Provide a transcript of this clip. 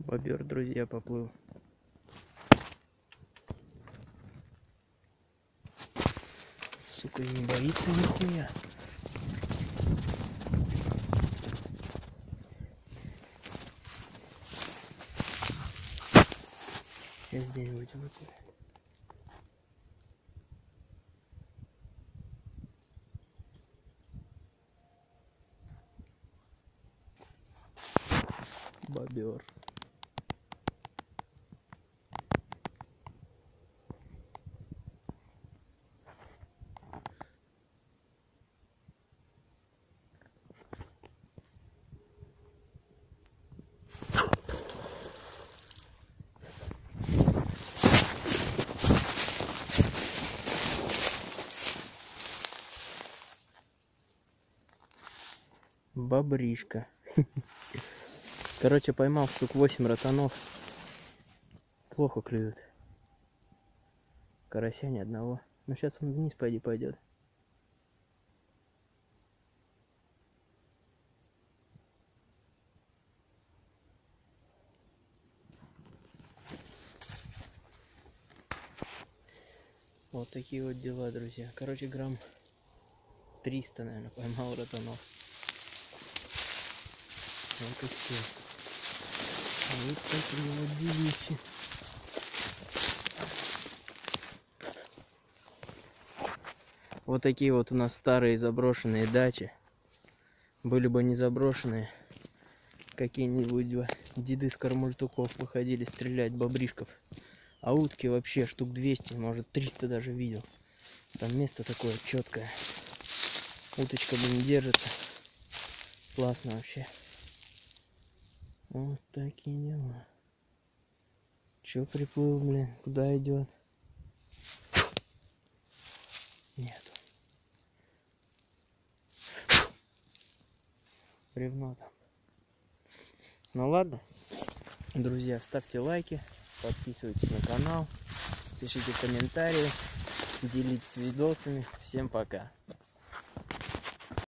Бобер, друзья, поплыл. Сука, не боится нихуя. Сейчас где-нибудь выплывет. Бобер. Бобришка. Короче, поймал штук 8 ротанов. Плохо клюют. Карася ни одного. Ну сейчас он вниз пойди пойдет. Вот такие вот дела, друзья. Короче, грамм 300, наверное, поймал ротанов. Вот и все. Вот такие вот делищи. Вот такие вот у нас старые заброшенные дачи. Были бы не заброшенные, какие-нибудь деды с кармультуков выходили стрелять бобришков. А утки вообще штук 200, может 300 даже видел. Там место такое четкое. Уточка, блин, держится. Классно вообще. Вот такие дела. Че приплыл, блин? Куда идет? Нет. Бревно там. Ну ладно. Друзья, ставьте лайки, подписывайтесь на канал, пишите комментарии, делитесь видосами. Всем пока.